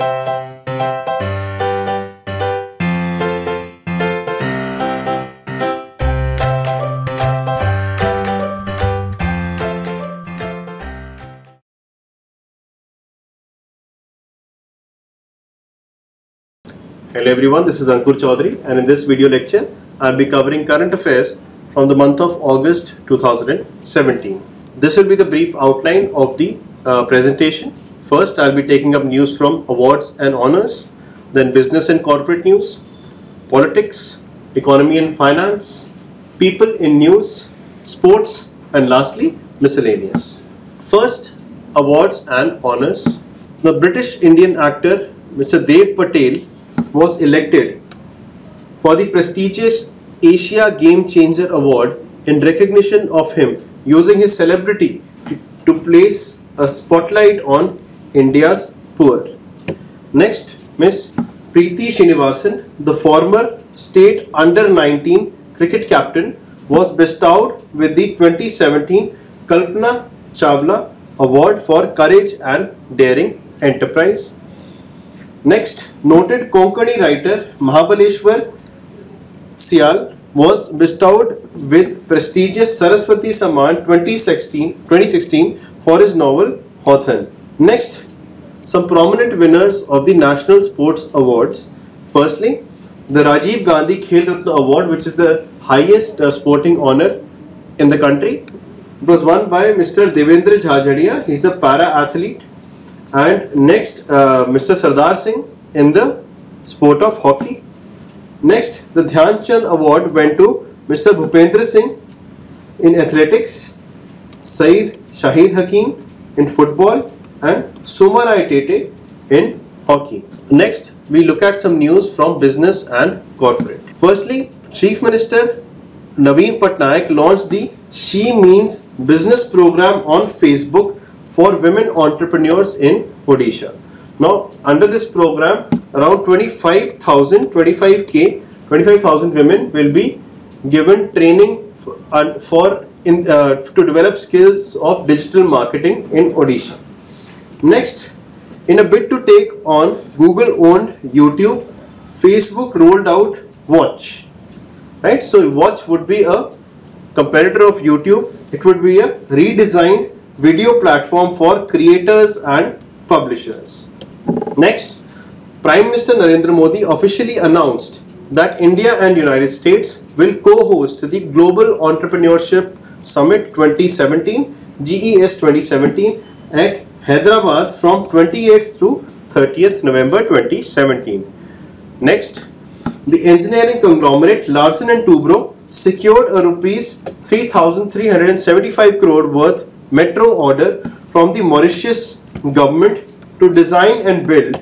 Hello everyone, this is Ankur Chaudhary and in this video lecture I'll be covering current affairs from the month of August 2017. This will be the brief outline of the uh, presentation. First I'll be taking up news from awards and honors, then business and corporate news, politics, economy and finance, people in news, sports and lastly miscellaneous. First awards and honors. The British Indian actor Mr. Dev Patel was elected for the prestigious Asia Game Changer Award in recognition of him using his celebrity to place a spotlight on India's poor. Next, Miss Preeti Srinivasan, the former state under 19 cricket captain, was bestowed with the 2017 Kalpana Chawla Award for Courage and Daring Enterprise. Next, noted Konkani writer Mahabaleshwar Sail was bestowed with prestigious Saraswati Samman 2016, 2016 for his novel Hawthan. Next, some prominent winners of the National Sports Awards. Firstly, the Rajiv Gandhi Khel Ratna Award, which is the highest uh, sporting honor in the country. It was won by Mr. Devendra Jhajharia. He is a para athlete and next uh, Mr. Sardar Singh in the sport of hockey. Next the Dhyan Chand award went to Mr. Bhupendra Singh in athletics, Saeed Shahid Hakim in football and Somarai Tete in hockey. Next we look at some news from business and corporate. Firstly, Chief Minister Naveen Patnaik launched the She Means business program on Facebook for women entrepreneurs in Odisha. Now, under this program, around 25,000, 25k, 25,000 women will be given training for, for in, uh, to develop skills of digital marketing in Odisha. Next, in a bid to take on Google-owned YouTube, Facebook rolled out Watch. Right, so Watch would be a competitor of YouTube. It would be a redesigned video platform for creators and publishers. Next, Prime Minister Narendra Modi officially announced that India and United States will co-host the Global Entrepreneurship Summit 2017 GES 2017 at Hyderabad from 28th through 30th November 2017. Next, the engineering conglomerate Larsen & Toubro secured a rupees 3375 crore worth metro order from the Mauritius government to design and build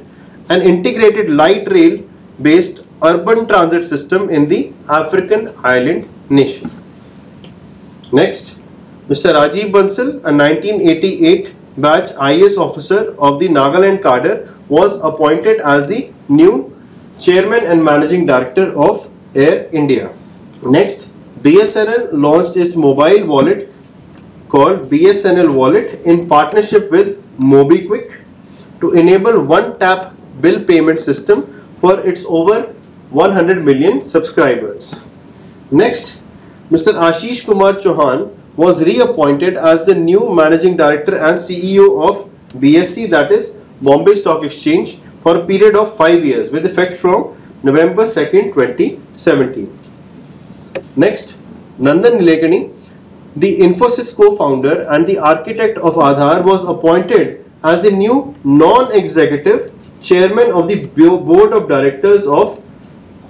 an integrated light rail based urban transit system in the African island nation. Next, Mr. Rajiv Bansal, a 1988 batch IS officer of the Nagaland cadre, was appointed as the new chairman and managing director of Air India. Next, BSNL launched its mobile wallet called BSNL Wallet in partnership with MobiKwik to enable one-tap bill payment system for its over 100 million subscribers. Next, Mr. Ashish Kumar Chauhan was reappointed as the new managing director and CEO of BSE that is Bombay Stock Exchange for a period of 5 years with effect from November 2nd 2017. Next, Nandan Nilekani the Infosys co-founder and the architect of Aadhaar was appointed as the new non-executive chairman of the board of directors of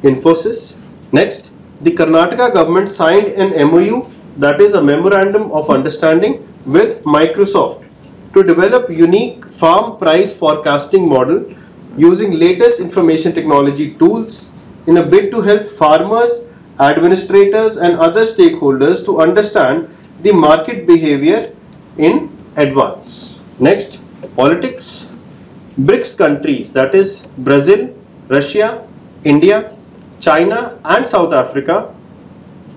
Infosys. Next, the Karnataka government signed an MOU that is a memorandum of understanding with Microsoft to develop unique farm price forecasting model using latest information technology tools in a bid to help farmers administrators and other stakeholders to understand the market behavior in advance. Next, politics. BRICS countries that is Brazil, Russia, India, China and South Africa.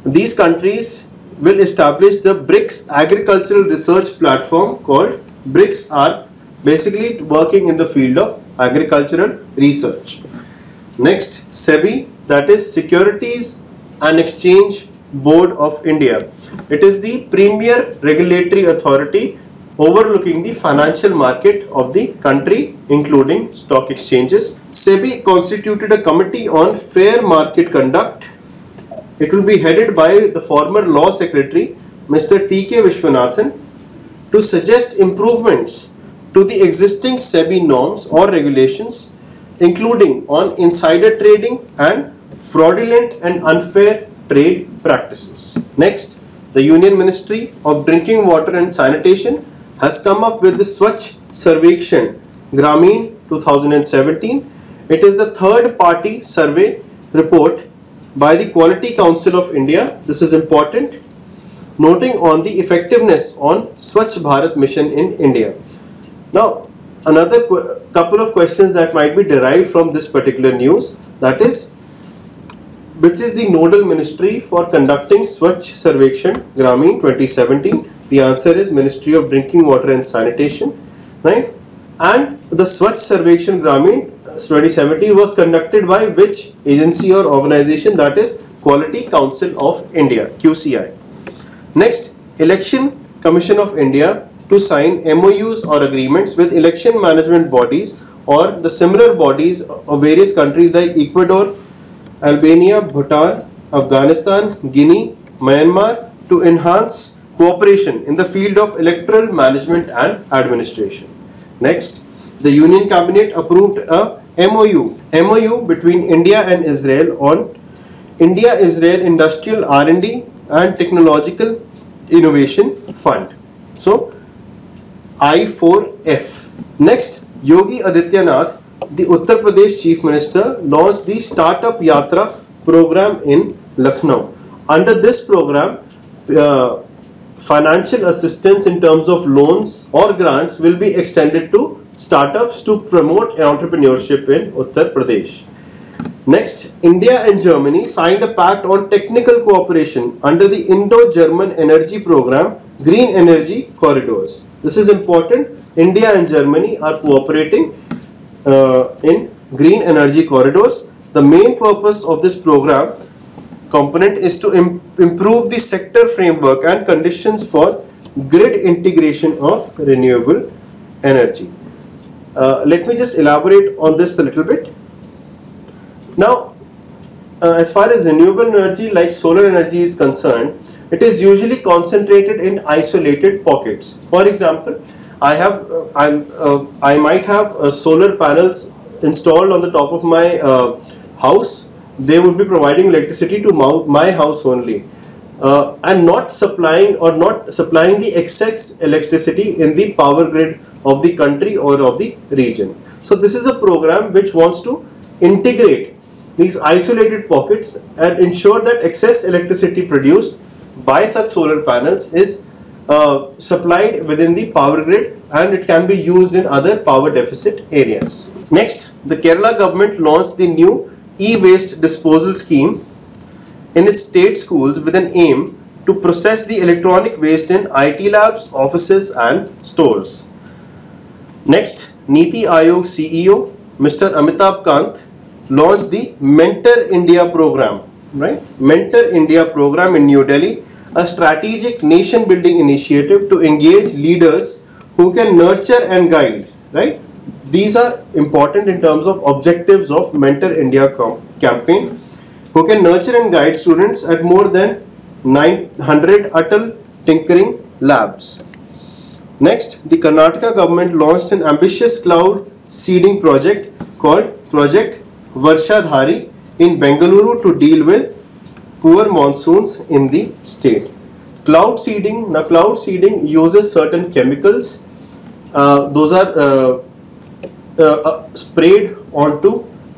These countries will establish the BRICS agricultural research platform called BRICS ARC basically working in the field of agricultural research. Next, SEBI, that is Securities and Exchange Board of India. It is the premier regulatory authority overlooking the financial market of the country including stock exchanges. SEBI constituted a committee on fair market conduct. It will be headed by the former law secretary Mr. T.K. Vishwanathan to suggest improvements to the existing SEBI norms or regulations including on insider trading and fraudulent and unfair trade practices. Next, the Union Ministry of Drinking Water and Sanitation has come up with the Swachh Sarvekshan Gramin 2017. It is the third party survey report by the Quality Council of India. This is important. Noting on the effectiveness on Swachh Bharat mission in India. Now, another couple of questions that might be derived from this particular news that is which is the nodal ministry for conducting Swachh Sarvekshan Gramin 2017? The answer is Ministry of Drinking Water and Sanitation, right? And the Swachh Sarvekshan Gramin uh, 2017 was conducted by which agency or organization? That is Quality Council of India, QCI. Next, Election Commission of India to sign MOUs or agreements with election management bodies or the similar bodies of various countries like Ecuador, Albania, Bhutan, Afghanistan, Guinea, Myanmar to enhance cooperation in the field of electoral management and administration. Next, the Union Cabinet approved a MOU, MOU between India and Israel on India-Israel Industrial R&D and Technological Innovation Fund. So, I4F. Next, Yogi Adityanath the Uttar Pradesh Chief Minister launched the Startup Yatra program in Lucknow. Under this program, uh, financial assistance in terms of loans or grants will be extended to startups to promote entrepreneurship in Uttar Pradesh. Next, India and Germany signed a pact on technical cooperation under the Indo-German Energy Program Green Energy Corridors. This is important. India and Germany are cooperating uh, in green energy corridors. The main purpose of this program component is to Im improve the sector framework and conditions for grid integration of renewable energy. Uh, let me just elaborate on this a little bit. Now, uh, as far as renewable energy like solar energy is concerned, it is usually concentrated in isolated pockets. For example, I have uh, I'm uh, I might have uh, solar panels installed on the top of my uh, house. They would be providing electricity to my house only. Uh, and not supplying or not supplying the excess electricity in the power grid of the country or of the region. So this is a program which wants to integrate these isolated pockets and ensure that excess electricity produced by such solar panels is uh, supplied within the power grid and it can be used in other power deficit areas. Next, the Kerala government launched the new e-waste disposal scheme in its state schools with an aim to process the electronic waste in IT labs, offices and stores. Next, Niti Aayog CEO Mr. Amitabh Kant launched the Mentor India program, right? Mentor India program in New Delhi a strategic nation building initiative to engage leaders who can nurture and guide right these are important in terms of objectives of mentor india campaign who can nurture and guide students at more than 900 atal tinkering labs next the karnataka government launched an ambitious cloud seeding project called project varshadhari in bengaluru to deal with poor monsoons in the state. Cloud seeding, now cloud seeding uses certain chemicals. Uh, those are uh, sprayed onto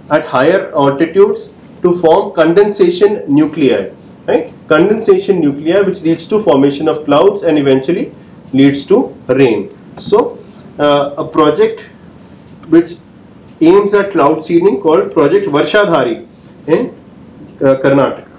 at higher altitudes to form condensation nuclei, right? Condensation nuclei which leads to formation of clouds and eventually leads to rain. So uh, a project which aims at cloud seeding called Project Varshadhari in uh, Karnataka.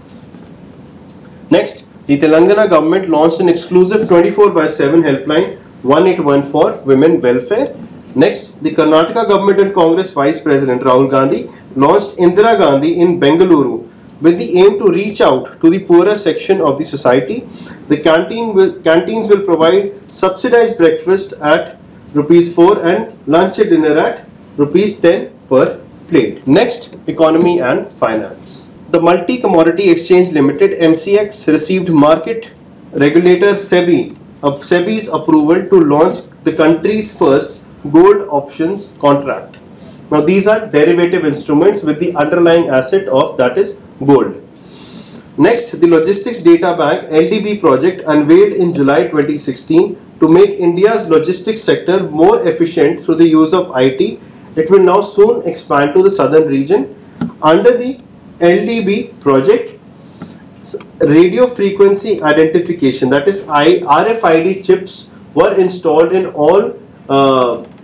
Next, the Telangana government launched an exclusive 24 by 7 helpline 1814 women welfare Next, the Karnataka government and Congress Vice President Rahul Gandhi launched Indira Gandhi in Bengaluru with the aim to reach out to the poorer section of the society. The canteen will, canteens will provide subsidized breakfast at rupees 4 and lunch and dinner at rupees 10 per plate. Next, economy and finance. The Multi Commodity Exchange Limited MCX received market regulator SEBI uh, SEBI's approval to launch the country's first gold options contract. Now these are derivative instruments with the underlying asset of that is gold. Next, the Logistics Data Bank LDB project unveiled in July 2016 to make India's logistics sector more efficient through the use of IT. It will now soon expand to the southern region. Under the LDB project, radio frequency identification that is RFID chips were installed in all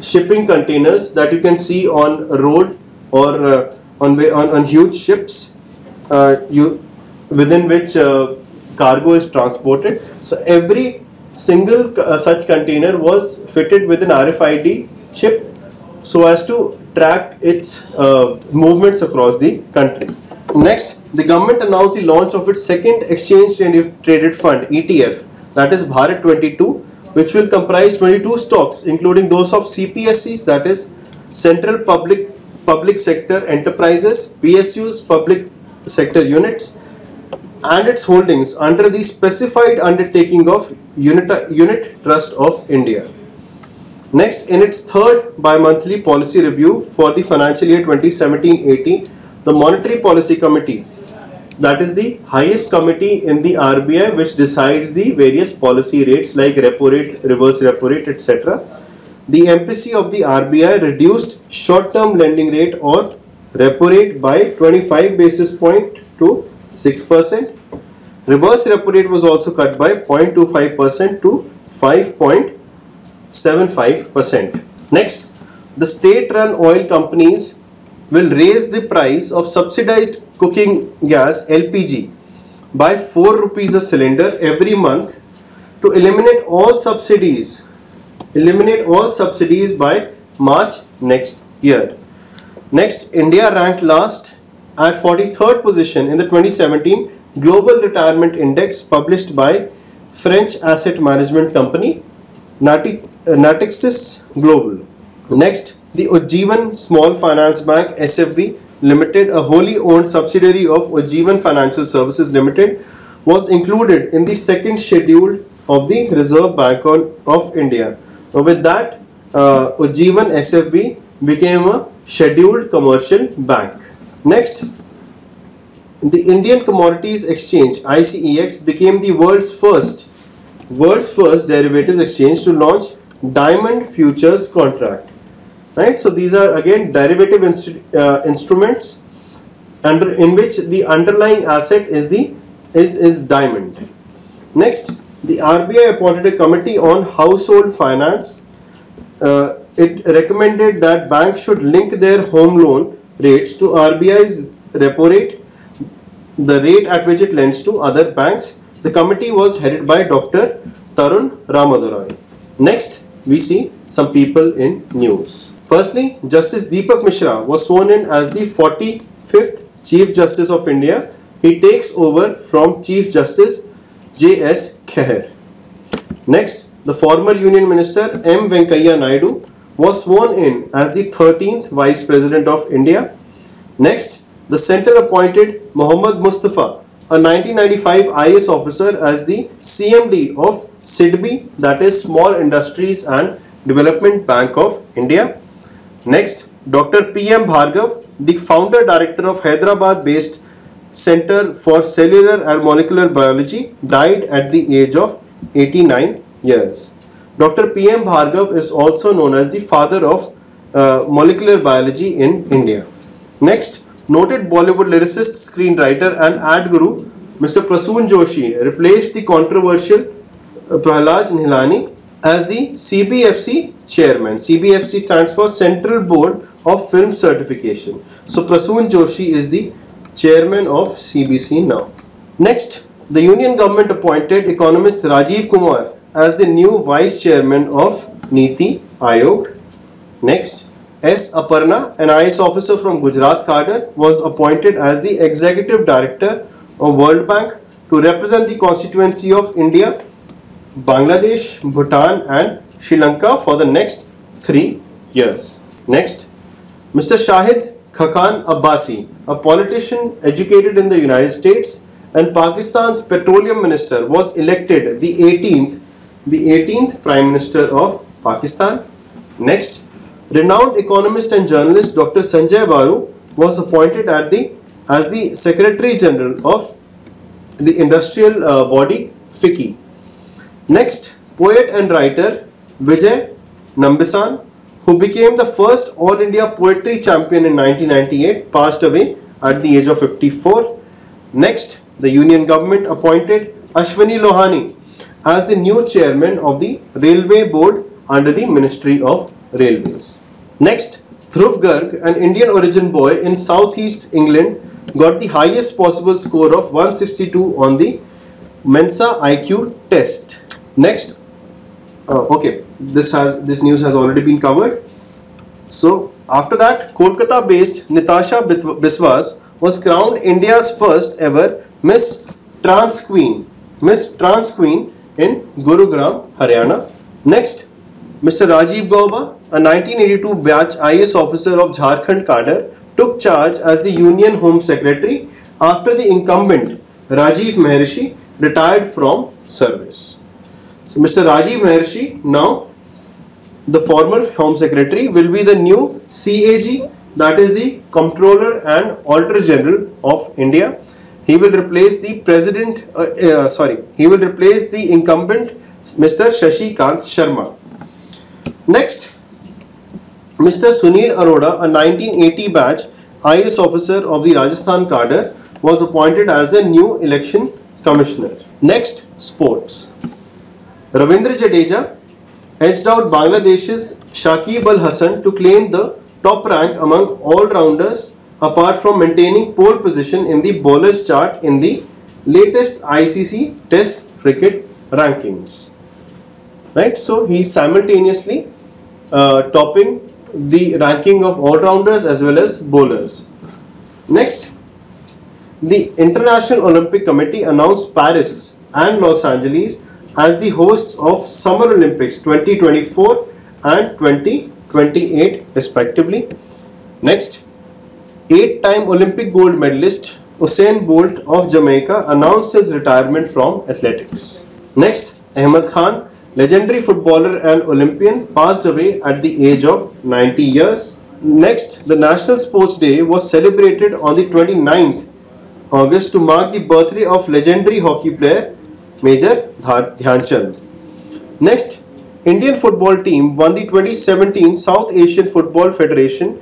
shipping containers that you can see on road or uh, on, on, on huge ships uh, you within which uh, cargo is transported. So every single uh, such container was fitted with an RFID chip so as to track its uh, movements across the country. Next the government announced the launch of its second exchange traded fund ETF that is Bharat 22 which will comprise 22 stocks including those of CPSEs that is Central Public Public Sector Enterprises, PSUs Public Sector Units and its holdings under the specified undertaking of Unit, Unit Trust of India. Next, in its third bi-monthly policy review for the financial year 2017-18, the Monetary Policy Committee that is the highest committee in the RBI which decides the various policy rates like repo rate, reverse repo rate, etc. The MPC of the RBI reduced short-term lending rate or repo rate by 25 basis point to 6%. Reverse repo rate was also cut by 0.25% to 5.75%. Next, the state-run oil companies will raise the price of subsidized cooking gas LPG by 4 rupees a cylinder every month to eliminate all subsidies eliminate all subsidies by March next year. Next India ranked last at 43rd position in the 2017 global retirement index published by French asset management company uh, Natixis Global. Next the Ujjivan Small Finance Bank SFB Limited, a wholly owned subsidiary of Ujjivan Financial Services Limited, was included in the second schedule of the Reserve Bank of India. Now with that, uh, Ujjivan SFB became a scheduled commercial bank. Next, the Indian Commodities Exchange ICEX became the world's first world's first derivatives exchange to launch diamond futures contract right? So these are again derivative uh, instruments under in which the underlying asset is the is is diamond. Next the RBI appointed a committee on household finance. Uh, it recommended that banks should link their home loan rates to RBI's repo rate the rate at which it lends to other banks. The committee was headed by Dr. Tarun Ramadurai next we see some people in news Firstly, Justice Deepak Mishra was sworn in as the 45th Chief Justice of India. He takes over from Chief Justice J.S. Khehar. Next, the former Union Minister M. Venkaiah Naidu was sworn in as the 13th Vice President of India. Next, the centre appointed Muhammad Mustafa, a 1995 IS officer as the CMD of SIDBI that is Small Industries and Development Bank of India. Next, Dr. P.M. Bhargav, the founder director of Hyderabad based Center for Cellular and Molecular Biology, died at the age of 89 years. Dr. P.M. Bhargav is also known as the father of uh, molecular biology in India. Next, noted Bollywood lyricist, screenwriter, and ad guru Mr. Prasoon Joshi replaced the controversial uh, Prahlad Nihalani as the CBFC chairman. CBFC stands for Central Board of Film Certification. So Prasoon Joshi is the chairman of CBC now. Next, the union government appointed economist Rajiv Kumar as the new vice chairman of Niti Aayog. Next, S. Aparna, an IS officer from Gujarat cadre, was appointed as the Executive Director of World Bank to represent the constituency of India, Bangladesh, Bhutan and Sri Lanka for the next three years. Next, Mr. Shahid Khaqan Abbasi, a politician educated in the United States and Pakistan's petroleum minister, was elected the 18th, the 18th Prime Minister of Pakistan. Next, Renowned economist and journalist Dr. Sanjay Baru was appointed at the as the Secretary General of the industrial uh, body FICCI. Next, poet and writer Vijay Nambisan, who became the first All India Poetry Champion in 1998, passed away at the age of 54. Next, the Union government appointed Ashwini Lohani as the new chairman of the Railway Board under the Ministry of Railways. Next, Dhruv Garg, an Indian origin boy in southeast England, got the highest possible score of 162 on the Mensa IQ test. Next, uh, okay, this has this news has already been covered. So after that, Kolkata-based Natasha Biswas was crowned India's first ever Miss Trans Queen, Miss Trans Queen in Gurugram, Haryana. Next, Mr. Rajiv Gauba, a 1982 batch IS officer of Jharkhand cadre, took charge as the Union Home Secretary after the incumbent Rajiv Mehrishi retired from service. So Mr. Rajiv Mehrishi now the former Home Secretary will be the new CAG that is the Comptroller and Auditor General of India. He will replace the President uh, uh, sorry he will replace the incumbent Mr. Shashi Kant Sharma. Next, Mr. Sunil Arora, a 1980 batch IS officer of the Rajasthan cadre, was appointed as the new election commissioner. Next, sports. Ravindra Jadeja edged out Bangladesh's Shakib Al Hasan to claim the top rank among all-rounders apart from maintaining pole position in the bowlers chart in the latest ICC test cricket rankings right so he simultaneously uh, topping the ranking of all-rounders as well as bowlers. Next, the International Olympic Committee announced Paris and Los Angeles as the hosts of Summer Olympics 2024 and 2028 respectively. Next, eight-time Olympic gold medalist Usain Bolt of Jamaica announced his retirement from athletics. Next, Ahmed Khan legendary footballer and Olympian, passed away at the age of 90 years. Next, the National Sports Day was celebrated on the 29th August to mark the birthday of legendary hockey player Major Dhyan Chand. Next, Indian football team won the 2017 South Asian Football Federation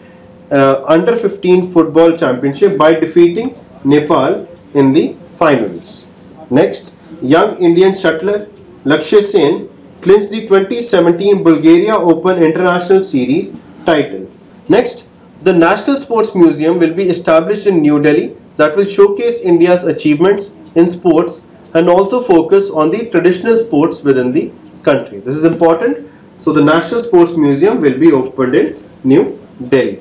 uh, Under 15 Football Championship by defeating Nepal in the finals. Next, young Indian shuttler Lakshya Sen clinched the 2017 Bulgaria Open International Series title. Next, the National Sports Museum will be established in New Delhi that will showcase India's achievements in sports and also focus on the traditional sports within the country. This is important. So the National Sports Museum will be opened in New Delhi.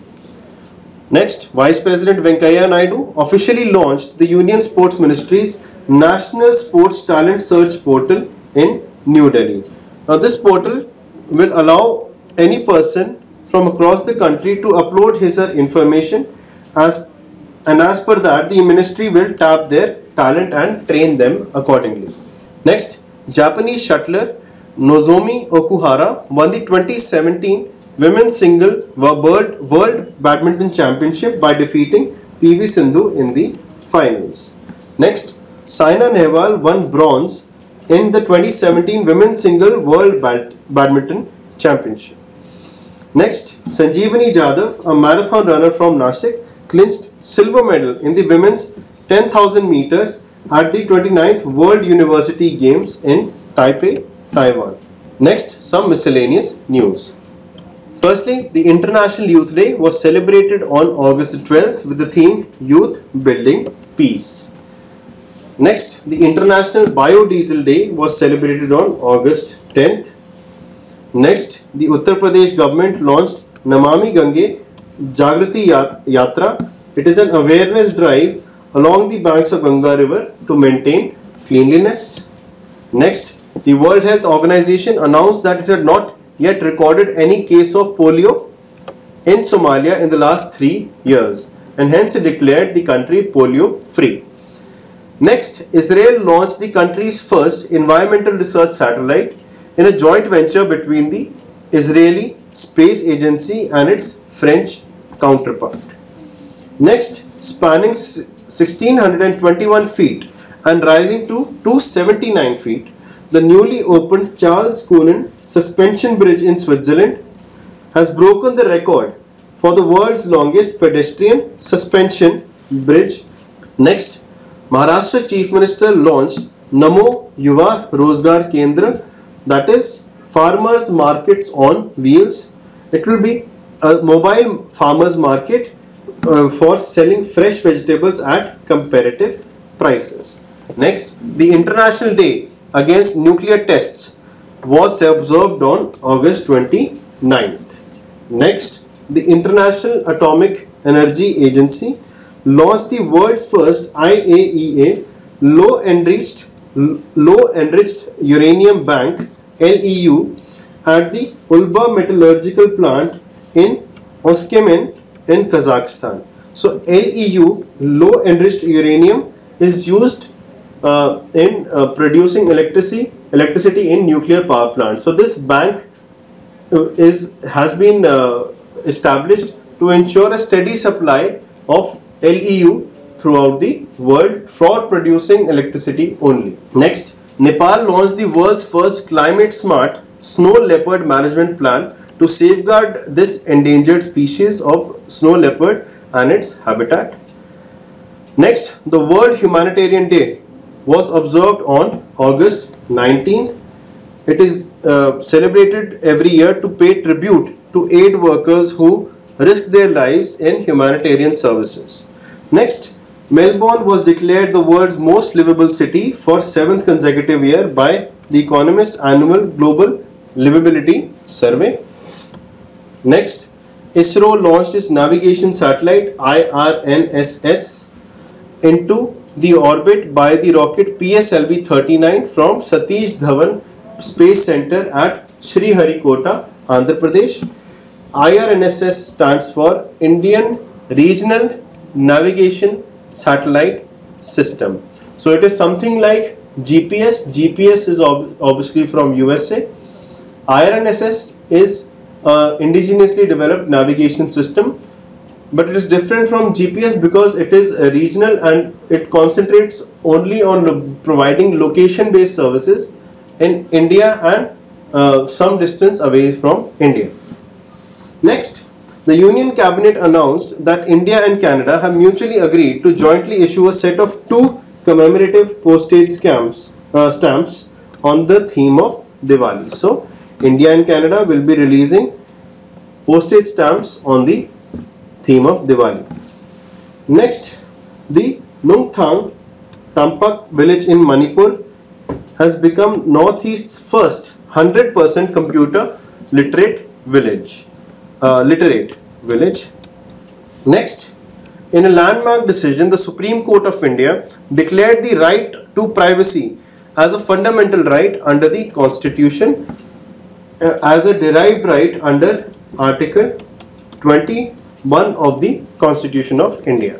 Next, Vice President Venkaiah Naidu officially launched the Union Sports Ministry's National Sports Talent Search Portal in New Delhi. Now this portal will allow any person from across the country to upload his or information as and as per that the ministry will tap their talent and train them accordingly. Next, Japanese shuttler Nozomi Okuhara won the 2017 Women's Single World, World Badminton Championship by defeating PV Sindhu in the finals. Next, Saina Nehwal won bronze in the 2017 Women's Single World Badminton Championship. Next, Sanjeevani Jadhav, a marathon runner from Nashik, clinched silver medal in the women's 10,000 meters at the 29th World University Games in Taipei, Taiwan. Next, some miscellaneous news. Firstly, the International Youth Day was celebrated on August 12th with the theme Youth Building Peace. Next, the International Biodiesel Day was celebrated on August 10th. Next, the Uttar Pradesh government launched Namami Gange Jagrati Yatra. It is an awareness drive along the banks of Ganga River to maintain cleanliness. Next, the World Health Organization announced that it had not yet recorded any case of polio in Somalia in the last three years and hence it declared the country polio free. Next, Israel launched the country's first environmental research satellite in a joint venture between the Israeli Space Agency and its French counterpart. Next, spanning 1621 feet and rising to 279 feet, the newly opened Charles Kuonen suspension bridge in Switzerland has broken the record for the world's longest pedestrian suspension bridge. Next, Maharashtra Chief Minister launched Namo Yuva Rozgar Kendra that is farmers markets on wheels. It will be a mobile farmers market uh, for selling fresh vegetables at comparative prices. Next, the International Day Against Nuclear Tests was observed on August 29th. Next, the International Atomic Energy Agency launched the world's first IAEA low enriched low enriched uranium bank LEU at the Ulba metallurgical plant in Oskemen in Kazakhstan. So LEU low enriched uranium is used uh, in uh, producing electricity electricity in nuclear power plants. So this bank uh, is has been uh, established to ensure a steady supply of LEU throughout the world for producing electricity only. Next, Nepal launched the world's first climate smart snow leopard management plan to safeguard this endangered species of snow leopard and its habitat. Next, the World Humanitarian Day was observed on August 19th. It is uh, celebrated every year to pay tribute to aid workers who risk their lives in humanitarian services. Next, Melbourne was declared the world's most livable city for seventh consecutive year by The Economist Annual Global Livability Survey. Next, ISRO launched its navigation satellite IRNSS into the orbit by the rocket PSLV-39 from Satish Dhawan Space Center at Sriharikota, Andhra Pradesh. IRNSS stands for Indian Regional Navigation Satellite System. So it is something like GPS. GPS is ob obviously from USA. IRNSS is uh, indigenously developed navigation system but it is different from GPS because it is regional and it concentrates only on lo providing location based services in India and uh, some distance away from India. Next, the Union Cabinet announced that India and Canada have mutually agreed to jointly issue a set of two commemorative postage stamps, uh, stamps on the theme of Diwali. So, India and Canada will be releasing postage stamps on the theme of Diwali. Next, the Nungthang Tampak village in Manipur has become Northeast's first 100% computer literate village uh, literate village. Next, in a landmark decision, the Supreme Court of India declared the right to privacy as a fundamental right under the Constitution uh, as a derived right under Article 21 of the Constitution of India.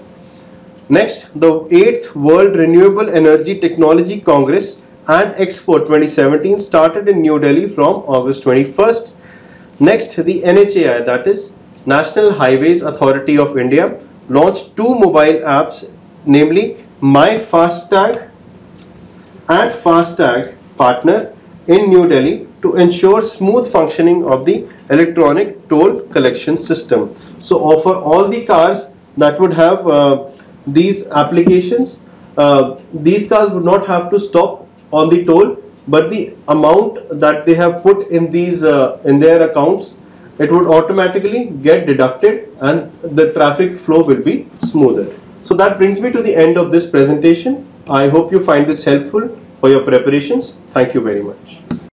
Next, the 8th World Renewable Energy Technology Congress and Expo 2017 started in New Delhi from August 21st Next, the NHAI, that is National Highways Authority of India, launched two mobile apps, namely My FASTag and FASTag Partner in New Delhi to ensure smooth functioning of the electronic toll collection system. So, offer all the cars that would have uh, these applications, uh, these cars would not have to stop on the toll but the amount that they have put in these uh, in their accounts it would automatically get deducted and the traffic flow will be smoother. So that brings me to the end of this presentation. I hope you find this helpful for your preparations. Thank you very much